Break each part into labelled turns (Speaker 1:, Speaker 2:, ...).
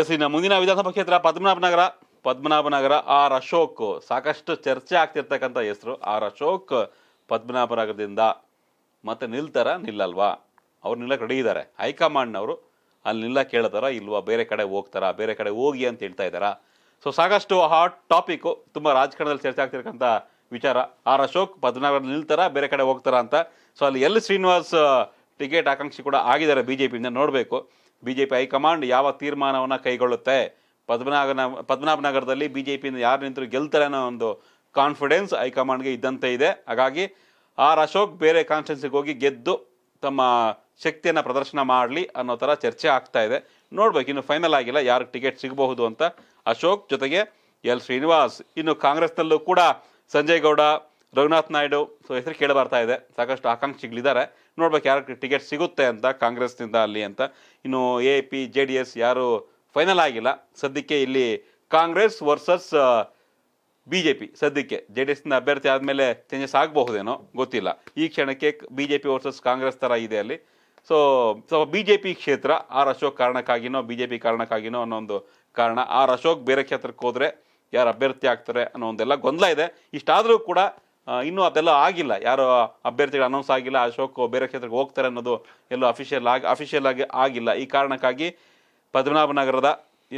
Speaker 1: S ಇನ್ನು ಮುಂದಿನ ವಿಧಾನಸಭಾ ಕ್ಷೇತ್ರ ಪದ್ಮನಾಭನಗರ. ಪದ್ಮನಾಭನಗರ ಆರ್ ಅಶೋಕ್. ಸಾಕಷ್ಟು ಚರ್ಚೆ ಆಗ್ತಿರ್ತಕ್ಕಂಥ ಹೆಸರು. ಆರ್ ಅಶೋಕ್ ಪದ್ಮನಾಭನಗರದಿಂದ ಮತ್ತೆ ನಿಲ್ತಾರ, ನಿಲ್ಲಲ್ವಾ? ಅವ್ರು ನಿಲ್ಲಕ್ಕೆ ರೆಡಿ ಇದ್ದಾರೆ ಹೈಕಮಾಂಡ್ನವರು ಅಲ್ಲಿ ನಿಲ್ಲ ಕೇಳ್ತಾರ, ಇಲ್ವಾ? ಬೇರೆ ಕಡೆ ಹೋಗ್ತಾರಾ, ಬೇರೆ ಕಡೆ ಹೋಗಿ ಅಂತ ಹೇಳ್ತಾ ಇದ್ದಾರಾ ಸೊ ಸಾಕಷ್ಟು ಹಾಟ್ ಟಾಪಿಕ್ ತುಂಬ ರಾಜಕಾರಣದಲ್ಲಿ ಚರ್ಚೆ ಆಗ್ತಿರ್ತಕ್ಕಂಥ ವಿಚಾರ. ಆರ್ ಅಶೋಕ್ ಪದ್ಮನಾಭ ನಿಲ್ತಾರ, ಬೇರೆ ಕಡೆ ಹೋಗ್ತಾರ ಅಂತ. ಸೊ ಅಲ್ಲಿ ಎಲ್ ಶ್ರೀನಿವಾಸ್ ಟಿಕೆಟ್ ಆಕಾಂಕ್ಷಿ ಕೂಡ ಆಗಿದ್ದಾರೆ ಬಿ ಜೆ ಪಿಯಿಂದ ನೋಡಬೇಕು. ಬಿ ಜೆ ಪಿ ಹೈಕಮಾಂಡ್ ಯಾವ ತೀರ್ಮಾನವನ್ನು ಕೈಗೊಳ್ಳುತ್ತೆ? ಪದ್ಮನಾಭನ ಪದ್ಮನಾಭನಗರದಲ್ಲಿ ಬಿ ಜೆ ಪಿಯಿಂದ ಯಾರು ನಿಂತರು ಗೆಲ್ತಾರೆ ಅನ್ನೋ ಒಂದು ಕಾನ್ಫಿಡೆನ್ಸ್ ಹೈಕಮಾಂಡ್ಗೆ ಇದ್ದಂತೆ ಇದೆ. ಹಾಗಾಗಿ ಆರ್ ಅಶೋಕ್ ಬೇರೆ ಕಾನ್ಸ್ಟಿಟ್ಯೂನ್ಸಿಗೆ ಹೋಗಿ ಗೆದ್ದು ತಮ್ಮ ಶಕ್ತಿಯನ್ನು ಪ್ರದರ್ಶನ ಮಾಡಲಿ ಅನ್ನೋ ಥರ ಚರ್ಚೆ ಆಗ್ತಾ ಇದೆ. ನೋಡ್ಬೇಕು, ಇನ್ನು ಫೈನಲ್ ಆಗಿಲ್ಲ, ಯಾರಿಗೆ ಟಿಕೆಟ್ ಸಿಗಬಹುದು ಅಂತ. ಅಶೋಕ್ ಜೊತೆಗೆ ಎಲ್ ಶ್ರೀನಿವಾಸ್, ಇನ್ನು ಕಾಂಗ್ರೆಸ್ನಲ್ಲೂ ಕೂಡ ಸಂಜಯ್ ಗೌಡ, ರಘುನಾಥ್ ನಾಯ್ಡು, ಸೊ ಹೆಸರು ಕೇಳಿ ಬರ್ತಾ ಇದೆ. ಸಾಕಷ್ಟು ಆಕಾಂಕ್ಷಿಗಳಿದ್ದಾರೆ. ನೋಡ್ಬೇಕು ಯಾರು ಟಿಕೆಟ್ ಸಿಗುತ್ತೆ ಅಂತ ಕಾಂಗ್ರೆಸ್ನಿಂದ ಅಲ್ಲಿ ಅಂತ. ಇನ್ನು A P J D S ಯಾರು ಫೈನಲ್ ಆಗಿಲ್ಲ. ಸದ್ಯಕ್ಕೆ ಇಲ್ಲಿ Congress versus B J P ಸದ್ಯಕ್ಕೆ ಜೆ ಡಿ ಎಸ್ನ ಅಭ್ಯರ್ಥಿ ಆದಮೇಲೆ ಚೇಂಜಸ್ ಆಗಬಹುದೇನೋ ಗೊತ್ತಿಲ್ಲ. ಈ ಕ್ಷಣಕ್ಕೆ B J P versus Congress ಥರ ಇದೆ ಅಲ್ಲಿ. So so B J P ಕ್ಷೇತ್ರ, ಆರ್ ಅಶೋಕ್ ಕಾರಣಕ್ಕಾಗಿನೋ ಬಿ ಜೆ ಪಿ ಕಾರಣಕ್ಕಾಗಿನೋ ಅನ್ನೋ ಒಂದು ಕಾರಣ. ಆರ್ ಅಶೋಕ್ ಬೇರೆ ಕ್ಷೇತ್ರಕ್ಕೆ ಹೋದರೆ ಯಾರು ಅಭ್ಯರ್ಥಿ ಆಗ್ತಾರೆ ಅನ್ನೋ ಒಂದೆಲ್ಲ ಗೊಂದಲ ಇದೆ. ಇಷ್ಟಾದರೂ ಕೂಡ ಇನ್ನೂ ಅದೆಲ್ಲ ಆಗಿಲ್ಲ. ಯಾರು ಅಭ್ಯರ್ಥಿಗಳು ಅನೌನ್ಸ್ ಆಗಿಲ್ಲ ಅಶೋಕ್ ಬೇರೆ ಕ್ಷೇತ್ರಕ್ಕೆ ಹೋಗ್ತಾರೆ ಅನ್ನೋದು ಎಲ್ಲೋ ಅಫಿಷಿಯಲ್ ಆಗಿ ಅಫಿಷಿಯಲ್ ಆಗಿ ಆಗಿಲ್ಲ. ಈ ಕಾರಣಕ್ಕಾಗಿ ಪದ್ಮನಾಭನಗರದ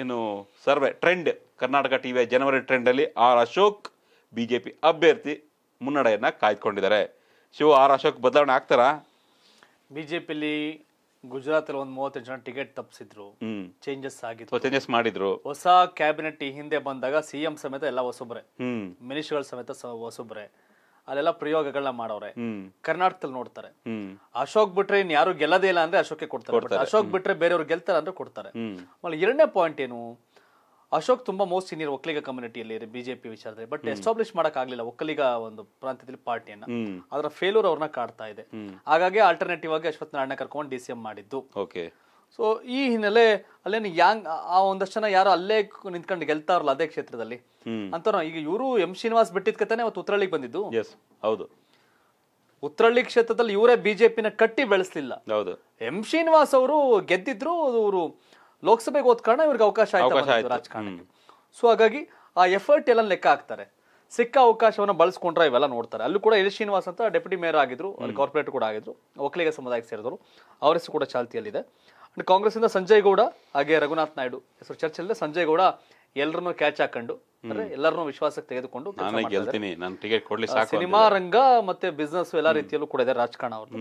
Speaker 1: ಏನು survey trend Karnataka T V ಜನವರಿ ಟ್ರೆಂಡಲ್ಲಿ R Ashok B J P ಅಭ್ಯರ್ಥಿ ಮುನ್ನಡೆಯನ್ನು ಕಾಯ್ದುಕೊಂಡಿದ್ದಾರೆ. ಶಿವ ಆರ್ ಅಶೋಕ್ ಬದಲಾವಣೆ ಆಗ್ತಾರಾ?
Speaker 2: ಬಿ ಜೆ ಪಿಲಿ ಗುಜರಾತಲ್ಲಿ ಒಂದು ಮೂವತ್ತೆಂಟು ಜನ ಟಿಕೆಟ್ ತಪ್ಪಿಸಿದ್ರು ಚೇಂಜಸ್ ಆಗಿತ್ತು.
Speaker 1: ಚೇಂಜಸ್ ಮಾಡಿದ್ರು.
Speaker 2: ಹೊಸ ಕ್ಯಾಬಿನೆಟ್ ಈ ಹಿಂದೆ ಬಂದಾಗ ಸಿಎಂ ಸಮೇತ ಎಲ್ಲ ಹೊಸಬ್ರೆ.
Speaker 1: ಮಿನಿಸ್ಟರ್
Speaker 2: ಮಿನಿಸ್ಟರ್ಗಳ ಸಮೇತ ಹೊಸಬ್ರೆ. ಅಲ್ಲೆಲ್ಲ ಪ್ರಯೋಗಗಳನ್ನ ಮಾಡವ್ರೆ ಕರ್ನಾಟಕದಲ್ಲಿ ನೋಡ್ತಾರೆ. ಅಶೋಕ್ ಬಿಟ್ರೆ ಇನ್ ಯಾರು ಗೆಲ್ಲದೇ ಇಲ್ಲ ಅಂದ್ರೆ ಅಶೋಕ್ ಕೊಡ್ತಾರೆ. ಅಶೋಕ್ ಬಿಟ್ರೆ ಬೇರೆಯವ್ರು ಗೆಲ್ತಾರೆ ಅಂದ್ರೆ ಕೊಡ್ತಾರೆ. ಆಮೇಲೆ ಎರಡನೇ ಪಾಯಿಂಟ್ ಏನು ಅಶೋಕ್ ತುಂಬಾ ಮೋಸ್ಟ್ ಸೀನಿಯರ್ ಒಕ್ಕಲಿಗ ಕಮ್ಯುನಿಟಿಯಲ್ಲಿ ಬಿಜೆಪಿ ವಿಚಾರದಲ್ಲಿ ಬಟ್ ಎಸ್ಟಾಬ್ಲಿಷ್ ಮಾಡಕ್ ಆಗ್ಲಿಲ್ಲ ಒಕ್ಕಲಿಗ ಒಂದು ಪ್ರಾಂತ್ಯದಲ್ಲಿ ಪಾರ್ಟಿಯನ್ನ ಅದರ ಫೇಲ್ಯೂರ್ ಅವ್ರನ್ನ ಕಾಡ್ತಾ ಇದೆ. ಹಾಗಾಗಿ ಆಲ್ಟರ್ನೇಟಿವ್ ಆಗಿ ಅಶ್ವಥ್ ನಾರಾಯಣ ಕರ್ಕೊಂಡು ಡಿ ಸಿ ಎಂ ಮಾಡಿದ್ದು.
Speaker 1: ಓಕೆ
Speaker 2: ಸೊ ಈ ಹಿನ್ನೆಲೆ ಅಲ್ಲೇನು ಯಾಂಗ್ ಆ ಒಂದಷ್ಟು ಜನ ಯಾರು ಅಲ್ಲೇ ನಿಂತ್ಕೊಂಡು ಗೆಲ್ತಾರಲ್ಲ ಅದೇ ಕ್ಷೇತ್ರದಲ್ಲಿ. ಅಂತ ಈಗ ಇವರು ಎಂ ಶ್ರೀನಿವಾಸ್ ಬಿಟ್ಟಿದ್ಕತಾನೆ ಅವತ್ತು ಉತ್ತರಳ್ಳಿಗೆ ಬಂದಿದ್ದು.
Speaker 1: ಹೌದು.
Speaker 2: ಉತ್ತರಳ್ಳಿ ಕ್ಷೇತ್ರದಲ್ಲಿ ಇವರೇ ಬಿಜೆಪಿನ ಕಟ್ಟಿ ಬೆಳೆಸಲಿಲ್ಲ.
Speaker 1: ಹೌದು.
Speaker 2: ಎಂ ಶ್ರೀನಿವಾಸ್ ಅವರು ಗೆದ್ದಿದ್ರು ಅವರು ಲೋಕಸಭೆಗೆ ಹೋದ ಕಾರಣ ಇವ್ರಿಗೆ ಅವಕಾಶ ಆಯ್ತು
Speaker 1: ರಾಜಕಾರಣ
Speaker 2: ರಾಜಕಾರಣಕ್ಕೆ. ಸೊ ಹಾಗಾಗಿ ಆ ಎಫರ್ಟ್ ಎಲ್ಲ ಲೆಕ್ಕ ಹಾಕ್ತಾರೆ. ಸಿಕ್ಕ ಅವಕಾಶವನ್ನ ಬಳಸ್ಕೊಂಡ್ರೆ ಇವೆಲ್ಲ ನೋಡ್ತಾರೆ. ಅಲ್ಲೂ ಕೂಡ ಎಲ್ ಶ್ರೀನಿವಾಸ್ ಅಂತ ಡೆಪ್ಯೂಟಿ ಮೇಯರ್ ಆಗಿದ್ರು ಅಲ್ಲಿ ಕಾರ್ಪೊರೇಟ್ ಕೂಡ ಆಗಿದ್ರು ಒಕ್ಕಲಿಗ ಸಮುದಾಯಕ್ಕೆ ಸೇರಿದವರು. ಅವರ ಹೆಸರು ಕೂಡ ಚಾಲ್ತಿಯಲ್ಲಿದೆ. ಅಂಡ್ ಕಾಂಗ್ರೆಸ್ಸಿಂದ ಸಂಜಯ್ ಗೌಡ ಹಾಗೆ ರಘುನಾಥ್ ನಾಯ್ಡು. ಹೆಸರು ಚರ್ಚೆಲ್ಲ ಸಂಜಯ್ ಗೌಡ ಎಲ್ಲರನ್ನು ಕ್ಯಾಚ್ ಹಾಕೊಂಡು ಅಂದ್ರೆ ಎಲ್ಲರನ್ನೂ ವಿಶ್ವಾಸಕ್ಕೆ ತೆಗೆದುಕೊಂಡು ಸಿನಿಮಾ ರಂಗ ಮತ್ತೆ ಬಿಸ್ನೆಸ್ ಎಲ್ಲಾ ರೀತಿಯಲ್ಲೂ ಕೂಡ ಇದೆ ರಾಜಕಾರಣ ಅವರು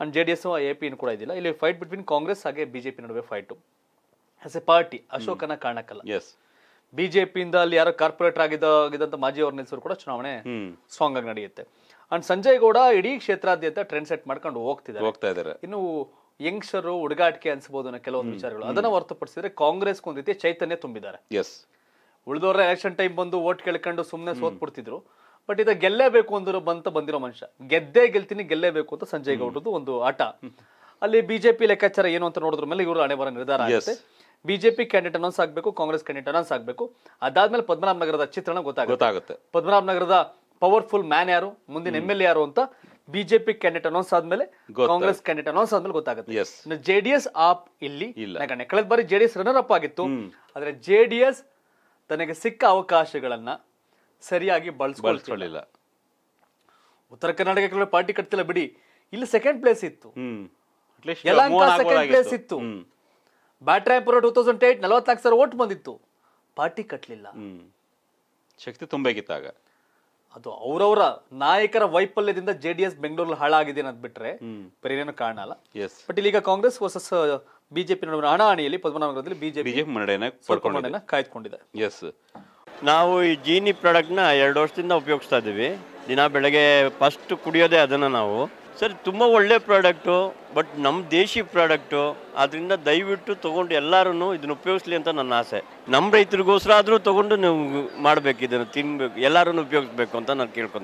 Speaker 2: and J D S A P ಕೂಡ ಇದಿಲ್ಲ. ಇಲ್ಲಿ ಫೈಟ್ ಬಿಟ್ವೀನ್ ಕಾಂಗ್ರೆಸ್ ಹಾಗೆ ಬಿಜೆಪಿ ನಡುವೆ ಫೈಟು ಆಸ್ ಎ ಪಾರ್ಟಿ ಅಶೋಕನ ಕಾರಣಕ್ಕಲ್ಲ.
Speaker 1: ಎಸ್
Speaker 2: ಬಿಜೆಪಿಯಿಂದ ಅಲ್ಲಿ ಯಾರೋ ಕಾರ್ಪೊರೇಟರ್ ಆಗಿದ್ದ ಆಗಿದ್ದಂತ ಮಾಜಿ ಅವ್ರ ನಿಲ್ಸರು ಕೂಡ ಚುನಾವಣೆ ಸ್ಟ್ರಾಂಗ್ ಆಗಿ ನಡೆಯುತ್ತೆ. ಅಂಡ್ ಸಂಜಯ್ ಗೌಡ ಇಡೀ ಕ್ಷೇತ್ರಾದ್ಯಂತ ಟ್ರೆಂಡ್ ಸೆಟ್ ಮಾಡ್ಕೊಂಡು ಹೋಗ್ತಿದ್ದಾರೆ.
Speaker 1: ಹೋಗ್ತಾ ಇದ್ದಾರೆ.
Speaker 2: ಇನ್ನು ಯಂಗ್ಸ್ಟರ್ ಹುಡುಗಾಟಿಕೆ ಅನ್ಸ್ಬೋದು ಅನ್ನೋ ಕೆಲವೊಂದು ವಿಚಾರಗಳು. ಅದನ್ನ ಹೊರತುಪಡಿಸಿದ್ರೆ ಕಾಂಗ್ರೆಸ್ ಒಂದು ರೀತಿ ಚೈತನ್ಯ ತುಂಬಿದ್ದಾರೆ.
Speaker 1: ಎಸ್
Speaker 2: ಉಳಿದವ್ರ ಎಲೆಕ್ಷನ್ ಟೈಮ್ ಬಂದು ಓಟ್ ಕೇಳ್ಕೊಂಡು ಸುಮ್ಮನೆ ಸೋತ್ಬಿಡ್ತಿದ್ರು. ಬಟ್ ಇದ ಗೆಲ್ಲೇಬೇಕು ಅಂದಿರೋ ಬಂತ ಬಂದಿರೋ ಮನುಷ್ಯ. ಗೆದ್ದೇ ಗೆಲ್ತೀನಿ ಗೆಲ್ಲೇಬೇಕು ಅಂತ ಸಂಜಯ್ ಗೌಡ್ರದ್ದು ಒಂದು ಆಟ. ಅಲ್ಲಿ ಬಿಜೆಪಿ ಲೆಕ್ಕಾಚಾರ ಏನು ಅಂತ ನೋಡಿದ್ರ ಮೇಲೆ ಇವರು ಹಣೆ ಬರ ನಿರ್ಧಾರ ಆಗುತ್ತೆ. ಬಿಜೆಪಿ ಕ್ಯಾಂಡಿಡೇಟ್ ಅನೌನ್ಸ್ ಆಗಬೇಕು ಕಾಂಗ್ರೆಸ್ ಕ್ಯಾಂಡಿಡೇಟ್ ಅನೌನ್ಸ್ ಆಗಬೇಕು. ಅದಾದ್ಮೇಲೆ ಪದ್ಮನಾಭ ನಗರದ ಚಿತ್ರಣ ಗೊತ್ತಾಗುತ್ತೆ.
Speaker 1: ಗೊತ್ತಾಗುತ್ತೆ.
Speaker 2: ಪದ್ಮನಾಭ ನಗರದ ಪವರ್ಫುಲ್ ಮ್ಯಾನ್ ಯಾರು ಮುಂದಿನ ಎಂ ಎಲ್ ಎ ಯಾರು ಅಂತ ಬಿಜೆಪಿ ಕ್ಯಾಂಡಿಡೇಟ್ ಅನೌನ್ಸ್ ಆದ್ಮೇಲೆ ಕಾಂಗ್ರೆಸ್ ಕ್ಯಾಂಡಿಡೇಟ್ ಅನೌನ್ಸ್ ಆದ್ಮೇಲೆ ಗೊತ್ತಾಗುತ್ತೆ. ಜೆಡಿಎಸ್ ಆಪ್ ಇಲ್ಲಿ
Speaker 1: ಇಲ್ಲ.
Speaker 2: ಯಾಕಂದ್ರೆ ಕಳೆದ ಬಾರಿ ಜೆಡಿಎಸ್ ರನ್ನರ್ ಅಪ್ ಆಗಿತ್ತು. ಆದ್ರೆ ಜೆಡಿಎಸ್ ತನಗೆ ಸಿಕ್ಕ ಅವಕಾಶಗಳನ್ನ ಸರಿಯಾಗಿ
Speaker 1: ಬಳಸ್ಕೊಳ್ಳಿಲ್ಲ
Speaker 2: ಉತ್ತರ ಕರ್ನಾಟಕ ಪಾರ್ಟಿ ಕಟ್ತಿಲ್ಲ ಬಿಡಿ. ಇಲ್ಲಿ ಸೆಕೆಂಡ್ ಪ್ಲೇಸ್ ಇತ್ತು. ಯಲಹಂಕ ಸೆಕೆಂಡ್ ಪ್ಲೇಸ್ ಇತ್ತು. ಬ್ಯಾಟ್ರಾಯಪುರ ಟೂ ತೌಸಂಡ್ ಏಟ್ ನಲವತ್ತು ಲಕ್ಷ ಸಾವಿರ ಓಟ್ ಬಂದಿತ್ತು. ಪಾರ್ಟಿ ಕಟ್ಲಿಲ್ಲ.
Speaker 1: ಶಕ್ತಿ ತುಂಬಬೇಕಿತ್ತಾಗ
Speaker 2: ಅದು ಅವರವರ ನಾಯಕರ ವೈಫಲ್ಯದಿಂದ ಜೆ ಡಿ ಎಸ್ ಬೆಂಗಳೂರಲ್ಲಿ ಹಾಳಾಗಿದೆ ಅನ್ನೋದು ಬಿಟ್ರೆ
Speaker 1: ಹ್ಮ್.
Speaker 2: ಬೇರೆ ಕಾರಣ ಅಲ್ಲ.
Speaker 1: ಎಸ್
Speaker 2: ಬಟ್ ಈಗ ಕಾಂಗ್ರೆಸ್ ವರ್ಸಸ್ ಬಿಜೆಪಿ ನಡುವಿನ ಹಣಾಹಣಿಯಲ್ಲಿ ಪದ್ಮನಾಭನಗರದಲ್ಲಿ ಬಿಜೆಪಿ
Speaker 1: ಮುನ್ನಡೆಯನ್ನ
Speaker 2: ಕಾಯ್ದುಕೊಂಡಿದೆ.
Speaker 1: ಎಸ್
Speaker 3: ನಾವು ಈ ಜೀನಿ ಪ್ರಾಡಕ್ಟ್ನ ಎರಡು ವರ್ಷದಿಂದ ಉಪಯೋಗಿಸ್ತಾ ಇದ್ದೀವಿ. ದಿನ ಬೆಳಗ್ಗೆ ಫಸ್ಟ್ ಕುಡಿಯೋದೇ ಅದನ್ನು ನಾವು. ಸರ್, ತುಂಬ ಒಳ್ಳೆ ಪ್ರಾಡಕ್ಟು, ಬಟ್ ನಮ್ಮ ದೇಶಿ ಪ್ರಾಡಕ್ಟು ಅದರಿಂದ ದಯವಿಟ್ಟು ತೊಗೊಂಡು ಎಲ್ಲರೂ ಇದನ್ನು ಉಪಯೋಗಿಸ್ಲಿ ಅಂತ ನನ್ನ ಆಸೆ. ನಮ್ಮ ರೈತರಿಗೋಸ್ಕರ ಆದರೂ ತೊಗೊಂಡು ನೀವು ಮಾಡಬೇಕು, ಇದನ್ನು ತಿನ್ಬೇಕು ಎಲ್ಲರೂ ಉಪಯೋಗಿಸ್ಬೇಕು ಅಂತ ನಾನು ಕೇಳ್ಕೊತೀನಿ.